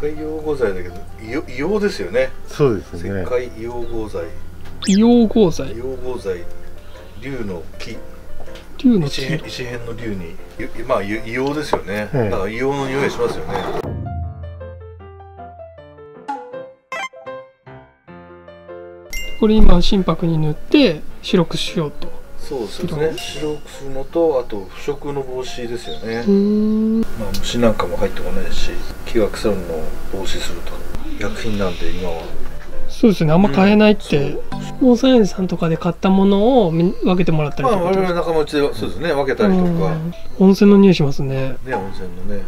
界溶合剤だけど硫黄ですよね。そうです石ね。灰硫黄合剤硫黄合剤硫黄合剤竜の木。竜の木。一辺一辺の竜に。ゆまあゆ硫黄ですよね、ええ。だから硫黄の匂いしますよね。これ今心拍に塗って白くしようとそうですね。白くするのとあと腐食の防止ですよね、まあ、虫なんかも入ってこないし木が腐るのを防止すると薬品なんで今は。そうですね。あんま買えないってうん防災園さんとかで買ったものをみ分けてもらったりまあとか我々仲間内ではそうですね。分けたりとか。うん。温泉の匂いしますね。ね温泉のね。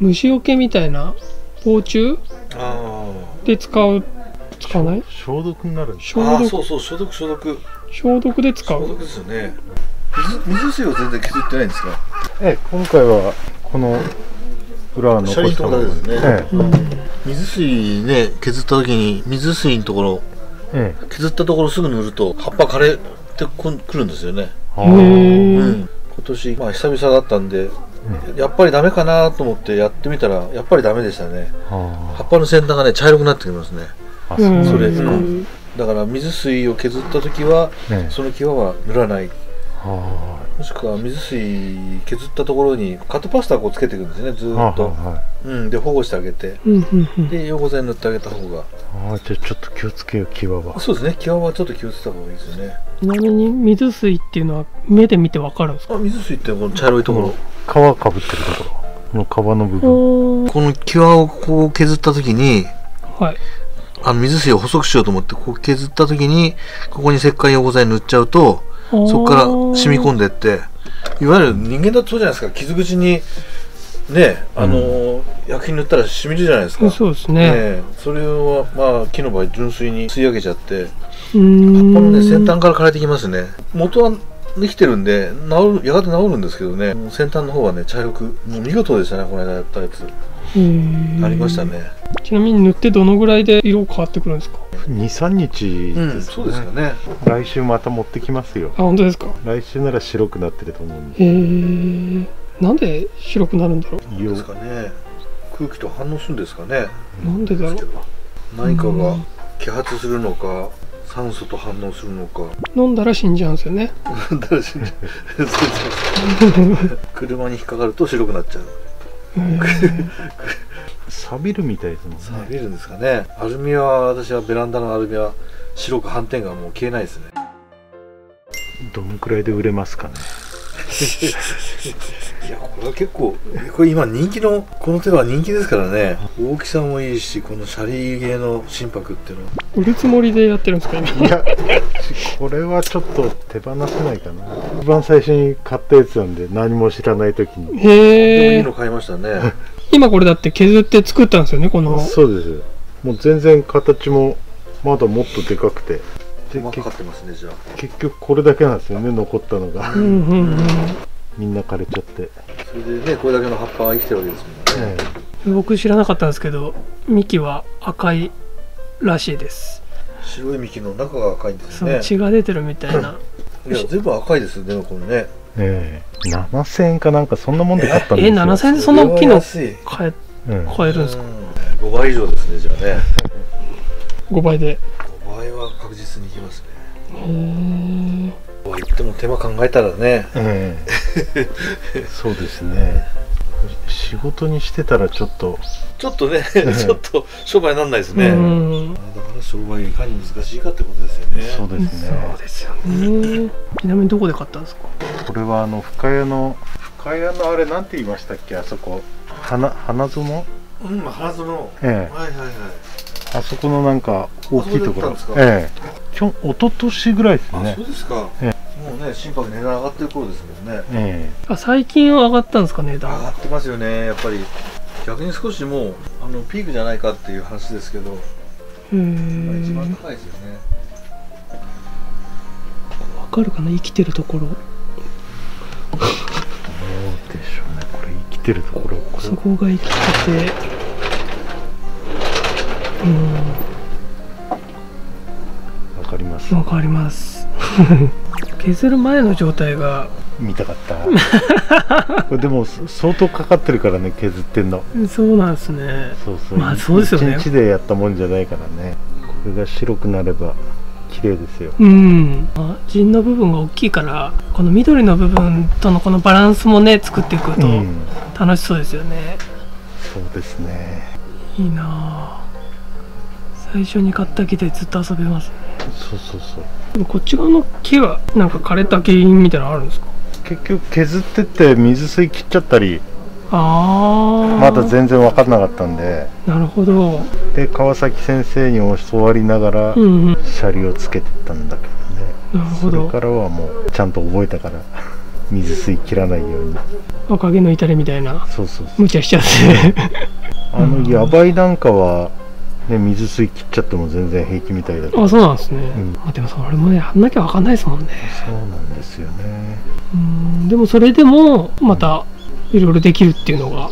虫除けみたいな防虫あで使う使わない？消毒になるんです消毒。あああそうそう消毒消毒。消毒で使う？消毒ですよね。水水水を全然削ってないんですか？ええ今回はこの裏は残したものですね。えうん。水水ね削った時に水水のところええ。削ったところすぐ塗ると葉っぱ枯れてこんくるんですよね、うー。ん、今年まあ久々だったんで、やっぱりダメかなと思ってやってみたらやっぱりダメでしたね。あ葉っぱの先端がね茶色くなってきますねあうんそれうんだから水水を削った時はええその際は塗らない。はもしくは水水削ったところにカットパスタをこうつけていくんですねずっと、いはうん、で保護してあげて。うんうんうん。で溶合剤塗ってあげた方が。ああじゃあちょっと気をつけよう際は。そうですね。際はちょっと気をつけた方がいいですよね。ちなみに水水っていうのは目で見てわかるんですか？あ水水ってこの茶色いところ、皮かぶってるところ。この皮の部分。この際をこう削った時にはいあの水水を細くしようと思ってこう削った時にここに石灰溶合剤塗っちゃうとそこから染み込んでって。いわゆる人間だとそうじゃないですか。傷口にねあのー薬品塗ったら染みるじゃないですか。そうですね。ねえ。それはまあ木の場合純粋に吸い上げちゃって。うーん。このね先端から枯れてきますね。元はできてるんで治るやがて治るんですけどね先端の方はね茶色くもう見事でしたねこの間やったやつ。ありましたね。ちなみに塗ってどのぐらいで色変わってくるんですか？23日うんですそうですかね。来週また持ってきますよ。あ本当ですか？来週なら白くなってると思うんでへえなんで白くなるんだろどうですかね。空気と反応するんですかね。うなんでだろう？何かがうん。揮発するのか酸素と反応するのか。飲んだら死んじゃうんですよね。誰しそうそう。車に引っかかると白くなっちゃう。へー。錆びるみたいですもんね。錆びるんですかね。アルミは私はベランダのアルミは白く斑点がもう消えないですね。どのくらいで売れますかねいやこれは結構これ今人気のこの手は人気ですからね。大きさもいいしこのシャリゲーの心拍っていうのは。売るつもりでやってるんですか今？いやこれはちょっと手放せないかな。一番最初に買ったやつなんで何も知らない時に。でもいへえいの買いましたね。今これだって削って作ったんですよねこの。そうです。もう全然形もまだもっとでかくてでけ手間かかってますねじゃあ。結局これだけなんですよね残ったのが。うんうんうん。みんな枯れちゃって、それでねこれだけの葉っぱが生きてるわけですもんね、え僕知らなかったんですけど幹は赤いらしいです。白い幹の中が赤いんですね。血が出てるみたいな。いや全部赤いですねこれね。ええ。え7000円かなんかそんなもんで買ったんですよ。え7000円でそんな大きいの買えうん。買えるんですか？うん。5倍以上ですねじゃあね。5倍で。5倍は確実にいきますね。へえとは言っても手間考えたらね。ええそうですね。仕事にしてたらちょっと。ちょっとねちょっと商売にならないですね、うん。だから商売いかに難しいかってことですよね。そうですね。そうですよね。ちなみにどこで買ったんですか？これはあの深谷の深谷のあれなんて言いましたっけ？あそこ。花花園？うん花園。ええ。はいはいはいあそこのなんか大きいところ。ええ。きょ一昨年ぐらいですあねそうですか、えもうね心拍値段上がってる頃ですもんね。えあ最近は上がったんですか値上段がってますよねやっぱり。逆に少しもうあのピークじゃないかっていう話ですけど、へまあ一番え高いですよね。わかるかな生きてるところ。どうでしょうねこれ生きてるところ。こそこが生きててわかります。わかります。削る前の状態が。見たかった。これでも相当かかってるからね削ってんの。そうなんですね。そうそう。まあそうですよね。一日でやったもんじゃないからね。これが白くなれば綺麗ですよ。うん。あ陣の部分が大きいからこの緑の部分とのこのバランスもね作っていくとうん。楽しそうですよね、そうですね。いいなあ最初に買った木でずっと遊べます。ねそうそうそう。でもこっち側の木はなんか枯れた原因みたいなのあるんですか？結局削ってって水水切っちゃったりああまだ全然分かんなかったんで。なるほど。で川崎先生に教わりながらうんうん。シャリをつけてったんだけどね。なるほど。それからはもうちゃんと覚えたから水水切らないように。若気の至りみたいな。そうそうそう。無茶しちゃって。あのヤバいなんかはね水水切っちゃっても全然平気みたいだあそうなんですね、ん。あでもそれもねやんなきゃ分かんないですもんね。そうなんですよね。うん。でもそれでもまたいろいろできるっていうのが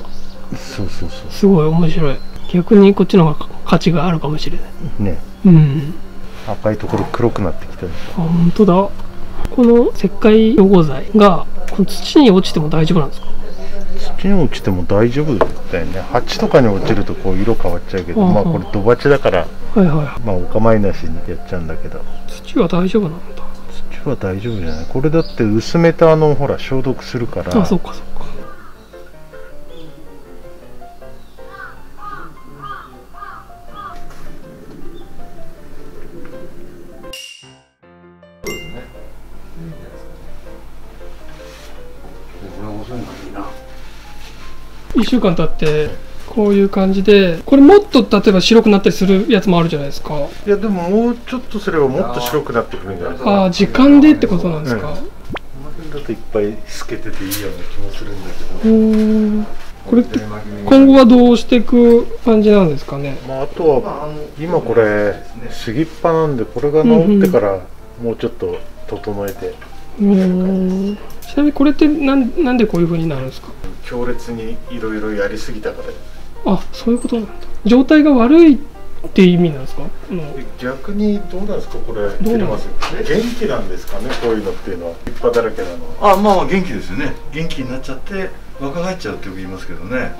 そうそうそすごい面白い。逆にこっちの方が価値があるかもしれない。うね。うん。赤いところ黒くなってきたでしあ本当だ。この石灰溶合剤がこの土に落ちても大丈夫なんですか？ょ土に落ちても大丈夫だよね。鉢とかに落ちるとこう色変わっちゃうけどまあこれ土鉢だからはいはい。まあお構いなしにやっちゃうんだけど。土は大丈夫なんだ土は大丈夫じゃない？これだって薄めたあのほら消毒するからあそっかそっか1週間経ってこういう感じでこれもっと例えば白くなったりするやつもあるじゃないですか。いやでももうちょっとすればもっと白くなってくるんじゃな。いですかああ時間でってことなんですか、うん。この辺だといっぱい透けてていいような気もするんだけうどこれって今後はどうしていく感じなんですかね？まああとは今これ過ぎっぱなんでこれが治ってからもうちょっと整えてうーん。ちなみにこれってなんなんでこういう風になるんですか？強烈にいろいろやりすぎたから。あそういうことなんだ。状態が悪いっていう意味なんですか？逆にどうなんですか？これう切れます？元気なんですかね？こういうのっていうのは。立派だらけなのは。あまあまあ元気ですよね。元気になっちゃって若返っちゃうってよく言いますけどね。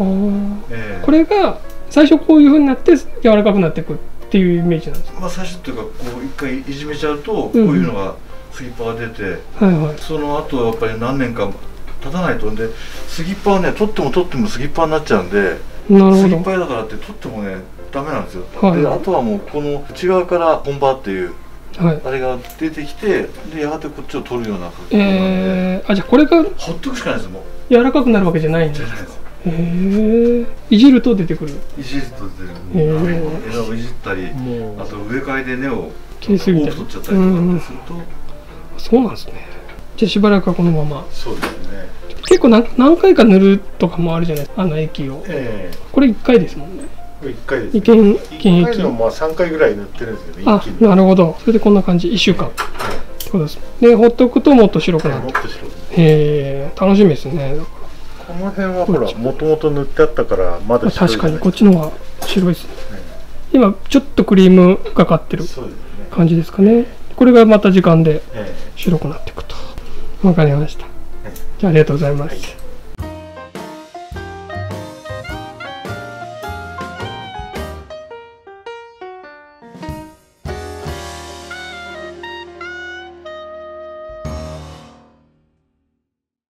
ええ。これが最初こういう風になって柔らかくなっていくっていうイメージなんですか？まあ最初っていうかこう一回いじめちゃうとこういうのがスギッパが出てはいはい。その後やっぱり何年か経たないとんでスギッパはね取っても取ってもスギッパになっちゃうんでスギッなるほど。パだからって取ってもねダメなんですよ、はい。であとはもうこの内側から本場っていうはい。あれが出てきてでやがてこっちを取るような格好なんで、えー、あじゃあこれがほっとくしかないですもう柔らかくなるわけじゃないんだ。じゃないです。へえいじると出てくる。いじると出る。へー。枝をいじったりあと植え替えで根を切りすぎたり多く取っちゃったりとかすると、そうなんですね。じゃあしばらくはこのまま。そうですね。結構何何回か塗るとかもあるじゃないあの液を。えこれ1回ですもんね。え1回です。意見1検疫回のまあ3回ぐらい塗ってるんですよねあなるほど。それでこんな感じ。1週間。そうです。でほっとくともっと白くなる。もっと白くへえ。楽しみですね。この辺はほらもともと塗ってあったからまだ白い確かに。こっちちの方が白いですね。今ちょっとクリームがかってる感じですかねこれがまた時間でえ白くなっていくと。わかりました。じゃあありがとうございます、